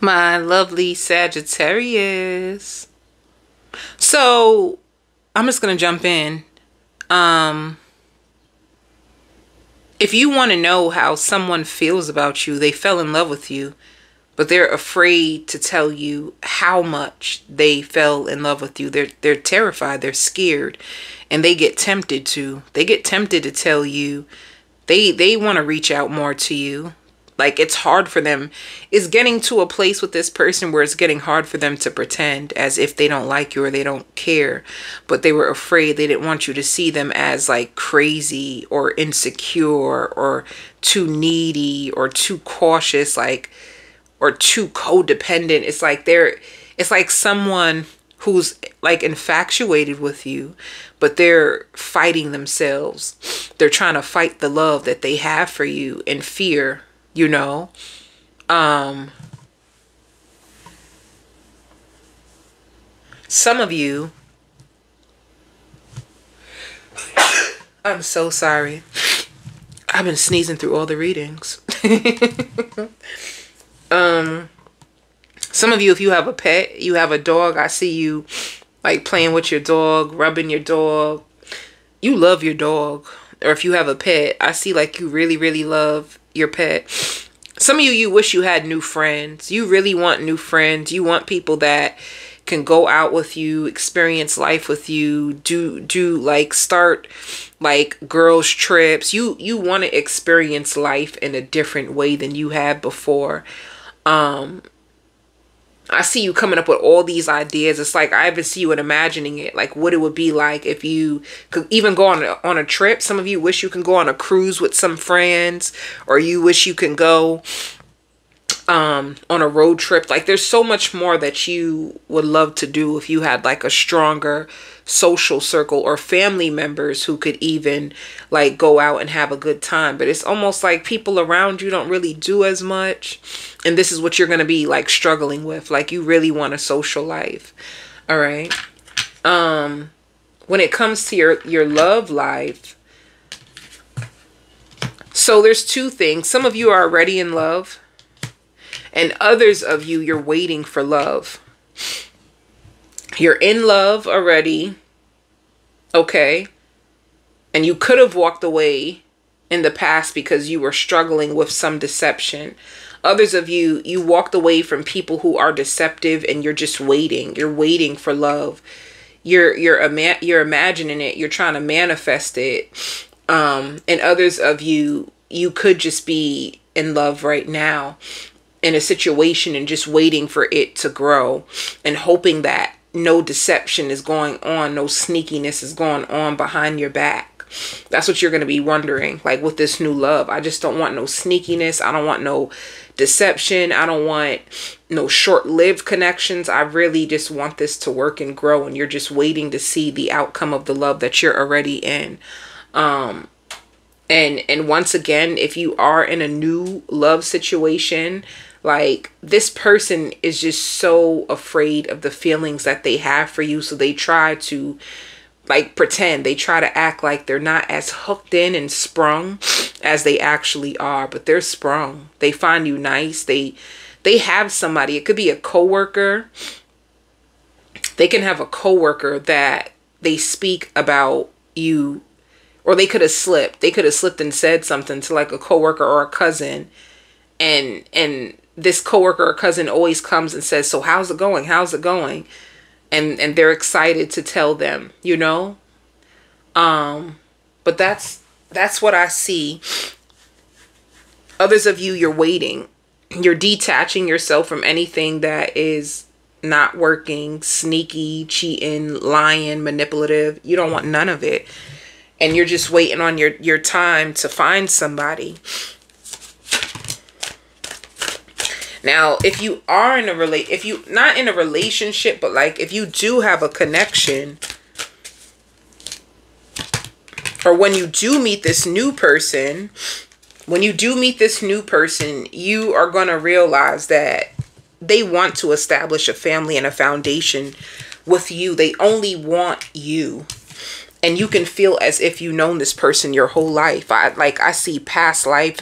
my lovely Sagittarius. So, I'm just going to jump in. Um if you want to know how someone feels about you, they fell in love with you, but they're afraid to tell you how much they fell in love with you. They're they're terrified, they're scared, and they get tempted to. They get tempted to tell you they they want to reach out more to you like it's hard for them. Is getting to a place with this person where it's getting hard for them to pretend as if they don't like you or they don't care but they were afraid. They didn't want you to see them as like crazy or insecure or too needy or too cautious like or too codependent. It's like they're it's like someone who's like infatuated with you but they're fighting themselves. They're trying to fight the love that they have for you in fear you know um some of you I'm so sorry. I've been sneezing through all the readings. um some of you if you have a pet, you have a dog, I see you like playing with your dog, rubbing your dog. You love your dog. Or if you have a pet, I see like you really really love your pet. Some of you, you wish you had new friends. You really want new friends. You want people that can go out with you, experience life with you, do do like start like girls trips. You you want to experience life in a different way than you have before. Um I see you coming up with all these ideas. It's like I even see you in imagining it, like what it would be like if you could even go on a, on a trip. Some of you wish you can go on a cruise with some friends, or you wish you can go um on a road trip. Like there's so much more that you would love to do if you had like a stronger social circle or family members who could even like go out and have a good time. But it's almost like people around you don't really do as much. And this is what you're going to be like struggling with. Like you really want a social life. All right. Um when it comes to your your love life, so there's two things. Some of you are already in love, and others of you you're waiting for love. You're in love already. Okay. And you could have walked away in the past because you were struggling with some deception. Others of you, you walked away from people who are deceptive and you're just waiting. You're waiting for love. You're you're ima- you're imagining it. You're trying to manifest it. Um and others of you, you could just be in love right now in a situation and just waiting for it to grow and hoping that no deception is going on, no sneakiness is going on behind your back. That's what you're going to be wondering, like with this new love. I just don't want no sneakiness. I don't want no deception. I don't want no short lived connections. I really just want this to work and grow. And you're just waiting to see the outcome of the love that you're already in. Um, and and once again, if you are in a new love situation, like this person is just so afraid of the feelings that they have for you so they try to like pretend. They try to act like they're not as hooked in and sprung as they actually are but they're sprung. They find you nice. They they have somebody. It could be a coworker. They can have a coworker that they speak about you or they could have slipped. They could have slipped and said something to like a coworker or a cousin and and this coworker or cousin always comes and says, "So how's it going? How's it going?" And and they're excited to tell them, you know? Um but that's that's what I see. Others of you you're waiting. You're detaching yourself from anything that is not working, sneaky, cheating, lying, manipulative. You don't want none of it. And you're just waiting on your your time to find somebody Now, if you are in a relate, if you not in a relationship, but like if you do have a connection, or when you do meet this new person, when you do meet this new person, you are going to realize that they want to establish a family and a foundation with you. They only want you. And you can feel as if you've known this person your whole life. I like I see past life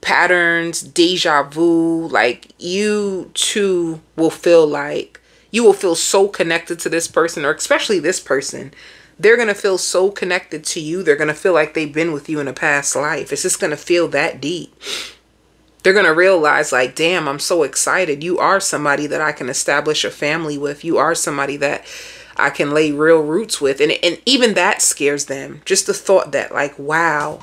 patterns, deja vu. Like you too will feel like you will feel so connected to this person, or especially this person. They're going to feel so connected to you. They're going to feel like they've been with you in a past life. It's just going to feel that deep. They're going to realize, like, damn, I'm so excited. You are somebody that I can establish a family with. You are somebody that I can lay real roots with. And, and even that scares them. Just the thought that, like, wow,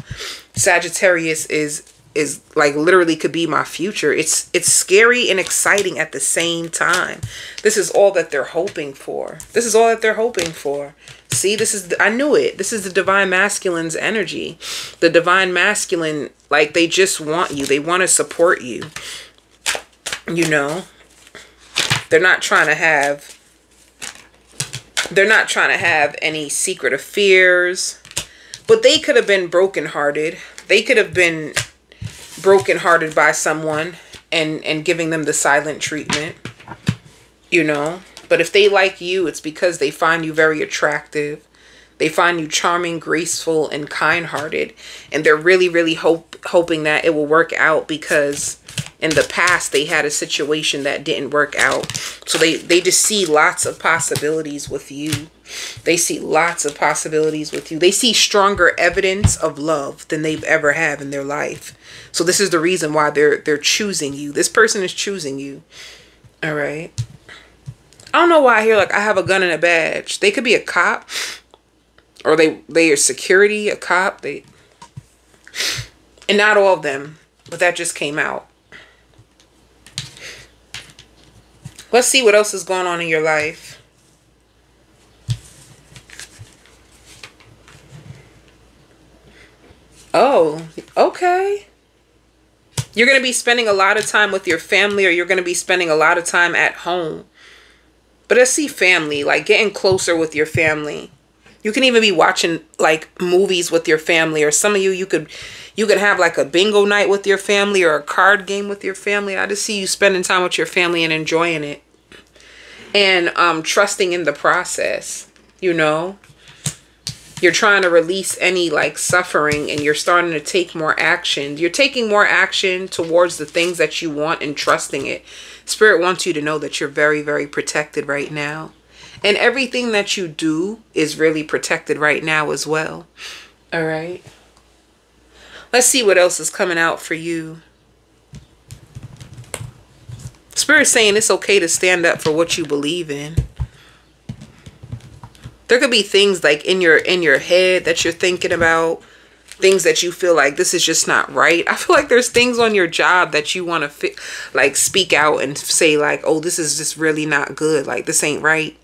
Sagittarius is is like literally could be my future. It's it's scary and exciting at the same time. This is all that they're hoping for. This is all that they're hoping for. See, this is I knew it. This is the divine masculine's energy. The divine masculine like they just want you. They want to support you. You know. They're not trying to have they're not trying to have any secret affairs. But they could have been brokenhearted. They could have been brokenhearted by someone and and giving them the silent treatment you know? But if they like you it's because they find you very attractive. They find you charming graceful and kind-hearted. And they're really really hope hoping that it will work out because in the past they had a situation that didn't work out. So they they just see lots of possibilities with you they see lots of possibilities with you they see stronger evidence of love than they've ever had in their life so this is the reason why they're they're choosing you. This person is choosing you. All right. I don't know why I hear like I have a gun and a badge. They could be a cop or they they are security, a cop, they and not all of them, but that just came out. Let's see what else is going on in your life. Oh, okay. You're going to be spending a lot of time with your family or you're going to be spending a lot of time at home. But I see family, like getting closer with your family. You can even be watching like movies with your family or some of you you could you could have like a bingo night with your family or a card game with your family. I just see you spending time with your family and enjoying it. And um trusting in the process, you know? You're trying to release any like suffering and you're starting to take more action. You're taking more action towards the things that you want and trusting it. Spirit wants you to know that you're very, very protected right now. And everything that you do is really protected right now as well. All right. Let's see what else is coming out for you. Spirit saying it's okay to stand up for what you believe in there could be things like in your in your head that you're thinking about things that you feel like this is just not right. I feel like there's things on your job that you want to like speak out and say like oh this is just really not good. Like this ain't right.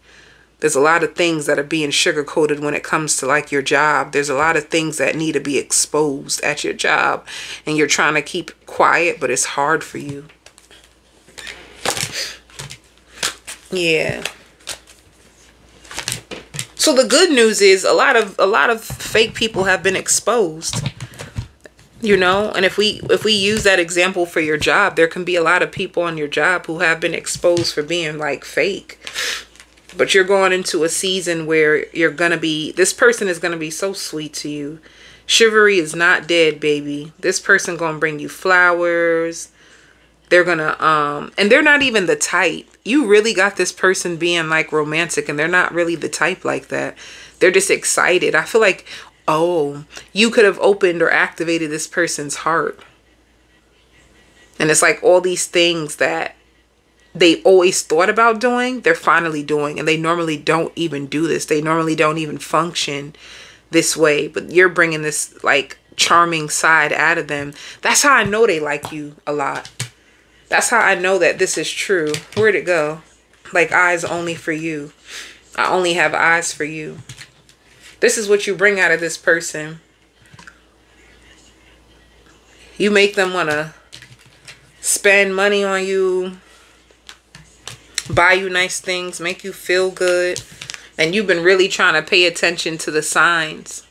There's a lot of things that are being sugar coated when it comes to like your job. There's a lot of things that need to be exposed at your job and you're trying to keep quiet but it's hard for you. Yeah so the good news is a lot of a lot of fake people have been exposed. You know, and if we if we use that example for your job, there can be a lot of people on your job who have been exposed for being like fake. But you're going into a season where you're going to be this person is going to be so sweet to you. Chivalry is not dead, baby. This person going to bring you flowers they're gonna um and they're not even the type. You really got this person being like romantic and they're not really the type like that. They're just excited. I feel like oh you could have opened or activated this person's heart. And it's like all these things that they always thought about doing they're finally doing and they normally don't even do this. They normally don't even function this way. But you're bringing this like charming side out of them. That's how i know they like you a lot that's how I know that this is true. Where'd it go? Like eyes only for you. I only have eyes for you. This is what you bring out of this person. You make them want to spend money on you, buy you nice things, make you feel good. And you've been really trying to pay attention to the signs.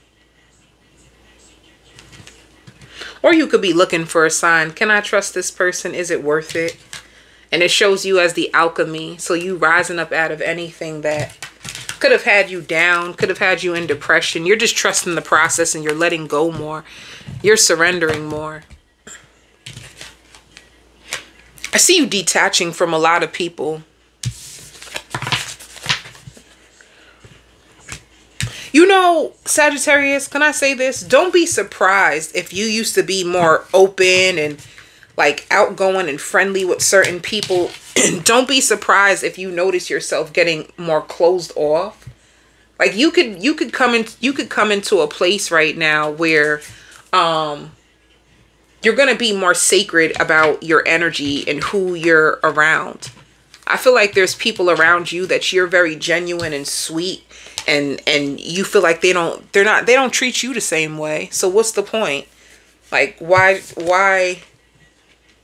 Or you could be looking for a sign. Can I trust this person? Is it worth it? And it shows you as the alchemy. So you rising up out of anything that could have had you down, could have had you in depression. You're just trusting the process and you're letting go more. You're surrendering more. I see you detaching from a lot of people. You know, Sagittarius, can I say this? Don't be surprised if you used to be more open and like outgoing and friendly with certain people. Don't be surprised if you notice yourself getting more closed off. Like you could you could come in you could come into a place right now where um you're going to be more sacred about your energy and who you're around. I feel like there's people around you that you're very genuine and sweet and and you feel like they don't they're not they don't treat you the same way. So what's the point? Like why why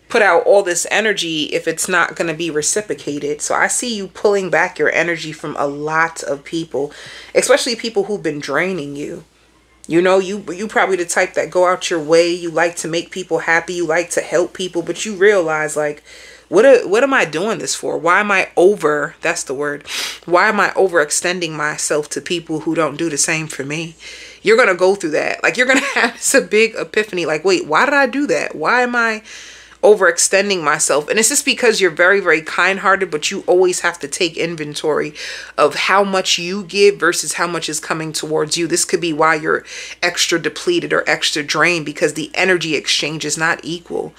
put out all this energy if it's not going to be reciprocated. So I see you pulling back your energy from a lot of people, especially people who've been draining you. You know, you you probably the type that go out your way. You like to make people happy. You like to help people, but you realize like, what a, what am I doing this for? Why am I over? That's the word. Why am I overextending myself to people who don't do the same for me? You're gonna go through that. Like you're gonna have this a big epiphany. Like, wait, why did I do that? Why am I? overextending myself. And it's just because you're very, very kind hearted, but you always have to take inventory of how much you give versus how much is coming towards you. This could be why you're extra depleted or extra drained because the energy exchange is not equal.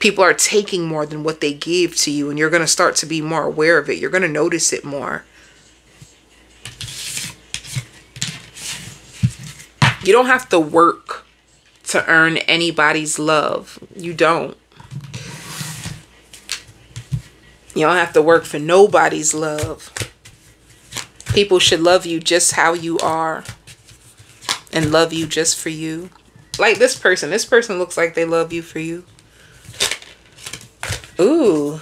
People are taking more than what they give to you, and you're going to start to be more aware of it. You're going to notice it more. You don't have to work to earn anybody's love. You don't. You don't have to work for nobody's love. People should love you just how you are and love you just for you. Like this person. This person looks like they love you for you. Ooh.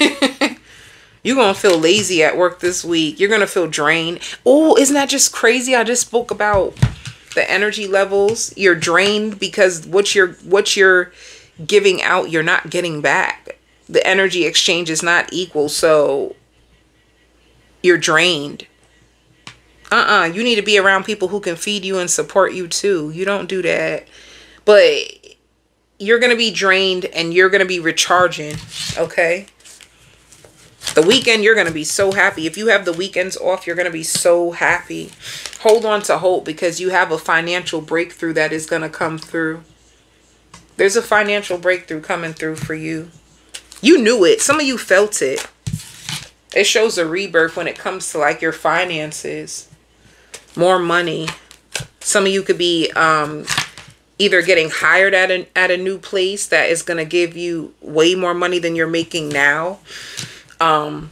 You're going to feel lazy at work this week. You're going to feel drained. Oh, isn't that just crazy? I just spoke about the energy levels you're drained because what you're what you're giving out you're not getting back the energy exchange is not equal so you're drained uh-uh you need to be around people who can feed you and support you too you don't do that but you're gonna be drained and you're gonna be recharging okay the weekend, you're going to be so happy. If you have the weekends off, you're going to be so happy. Hold on to hope because you have a financial breakthrough that is going to come through. There's a financial breakthrough coming through for you. You knew it. Some of you felt it. It shows a rebirth when it comes to like your finances. More money. Some of you could be um, either getting hired at a, at a new place that is going to give you way more money than you're making now um,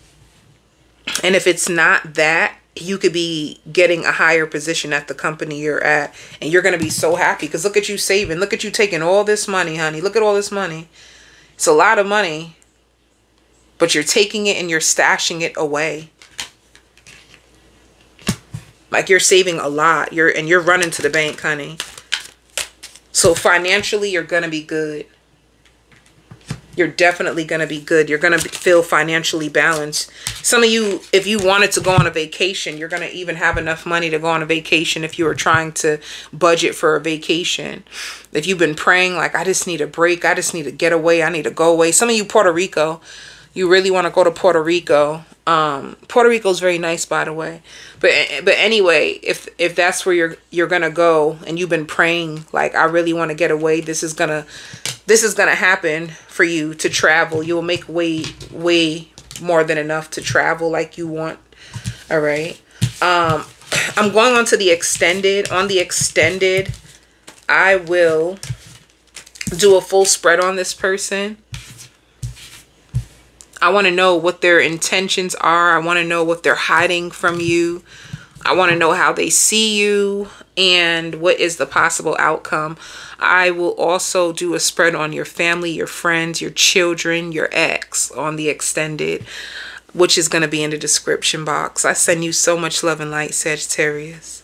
and if it's not that, you could be getting a higher position at the company you're at and you're going to be so happy because look at you saving. Look at you taking all this money, honey. Look at all this money. It's a lot of money, but you're taking it and you're stashing it away. Like you're saving a lot. You're and you're running to the bank, honey. So financially, you're going to be good you're definitely going to be good. You're going to feel financially balanced. Some of you, if you wanted to go on a vacation, you're going to even have enough money to go on a vacation if you were trying to budget for a vacation. If you've been praying, like, I just need a break. I just need to get away. I need to go away. Some of you, Puerto Rico, you really want to go to Puerto Rico. Um, Puerto Rico is very nice, by the way. But but anyway, if if that's where you're you're gonna go and you've been praying, like I really want to get away, this is gonna this is to happen for you to travel. You'll make way, way more than enough to travel like you want. All right. Um, I'm going on to the extended. On the extended, I will do a full spread on this person. I want to know what their intentions are. I want to know what they're hiding from you. I want to know how they see you and what is the possible outcome. I will also do a spread on your family, your friends, your children, your ex on the extended, which is going to be in the description box. I send you so much love and light, Sagittarius.